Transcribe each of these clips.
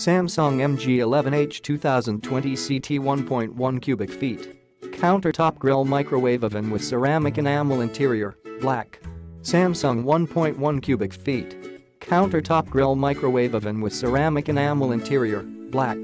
Samsung MG11H 2020 CT 1.1 cubic feet. Countertop grill microwave oven with ceramic enamel interior, black. Samsung 1.1 cubic feet. Countertop grill microwave oven with ceramic enamel interior, black.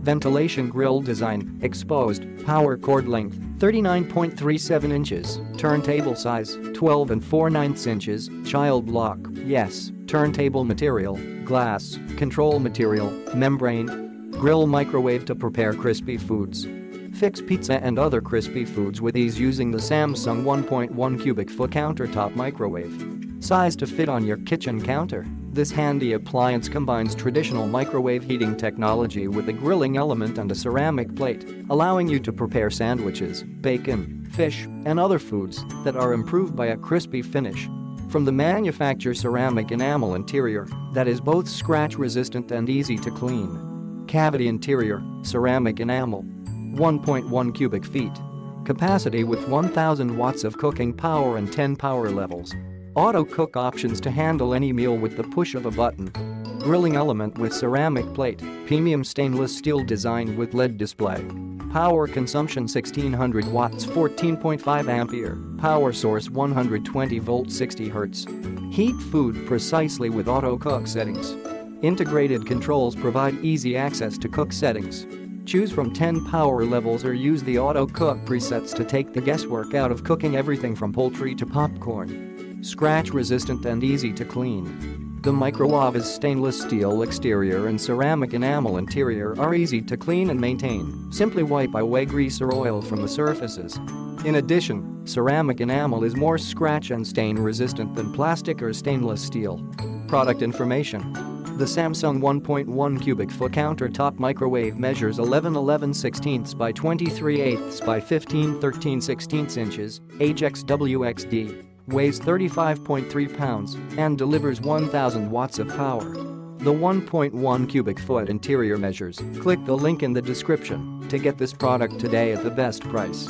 Ventilation grill design, exposed, power cord length, 39.37 inches, turntable size, 12 and 4 9 inches, child lock, yes, turntable material, glass, control material, membrane. Grill microwave to prepare crispy foods. Fix pizza and other crispy foods with ease using the Samsung 1.1 cubic foot countertop microwave. Size to fit on your kitchen counter. This handy appliance combines traditional microwave heating technology with a grilling element and a ceramic plate, allowing you to prepare sandwiches, bacon, fish, and other foods that are improved by a crispy finish. From the manufacturer ceramic enamel interior that is both scratch resistant and easy to clean. Cavity interior, ceramic enamel. 1.1 cubic feet. Capacity with 1000 watts of cooking power and 10 power levels. Auto cook options to handle any meal with the push of a button. Grilling element with ceramic plate, premium stainless steel design with LED display. Power consumption 1600 watts 14.5 ampere, power source 120 volt 60 hertz. Heat food precisely with auto cook settings. Integrated controls provide easy access to cook settings. Choose from 10 power levels or use the auto cook presets to take the guesswork out of cooking everything from poultry to popcorn. Scratch resistant and easy to clean. The microwave's stainless steel exterior and ceramic enamel interior are easy to clean and maintain. Simply wipe away grease or oil from the surfaces. In addition, ceramic enamel is more scratch and stain resistant than plastic or stainless steel. Product information the Samsung 1.1 cubic foot countertop microwave measures 11 11 16 by 23 8 by 15 13 16 inches, HXWXD weighs 35.3 pounds and delivers 1,000 watts of power. The 1.1 cubic foot interior measures. Click the link in the description to get this product today at the best price.